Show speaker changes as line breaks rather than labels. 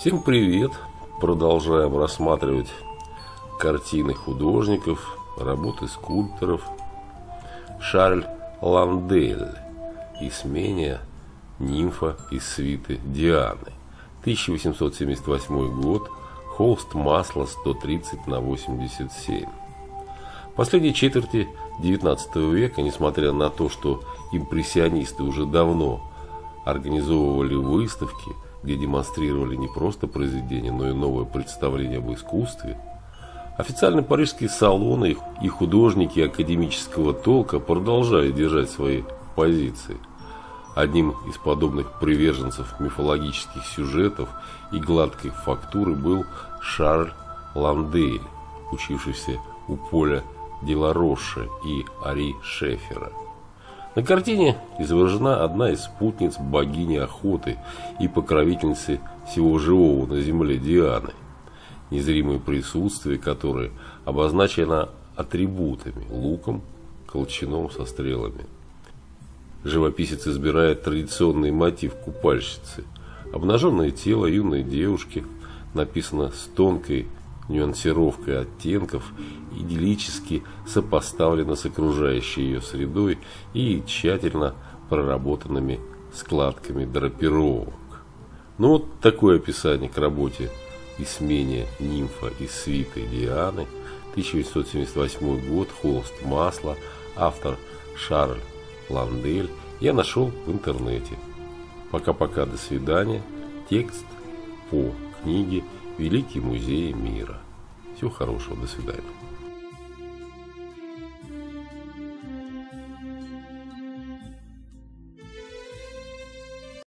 Всем привет! Продолжаем рассматривать картины художников, работы скульпторов. Шарль Ландель «Исмения. Нимфа из свиты Дианы». 1878 год. Холст масла 130 на 87. В последней четверти XIX века, несмотря на то, что импрессионисты уже давно организовывали выставки – где демонстрировали не просто произведения, но и новое представление об искусстве, официальные парижские салоны и художники академического толка продолжали держать свои позиции. Одним из подобных приверженцев мифологических сюжетов и гладкой фактуры был Шарль Ландель, учившийся у Поля Делароша и Ари Шефера. На картине изображена одна из спутниц богини охоты и покровительницы всего живого на земле Дианы, незримое присутствие которой обозначено атрибутами – луком, колчаном со стрелами. Живописец избирает традиционный мотив купальщицы. Обнаженное тело юной девушки написано с тонкой нюансировкой оттенков, идиллически сопоставлена с окружающей ее средой и тщательно проработанными складками драпировок. Ну вот такое описание к работе и смене нимфа из свиты Дианы, 1978 год, холст масла, автор Шарль Ландель, я нашел в интернете. Пока-пока, до свидания. Текст по книге «Великие музеи мира». Всего хорошего, до свидания.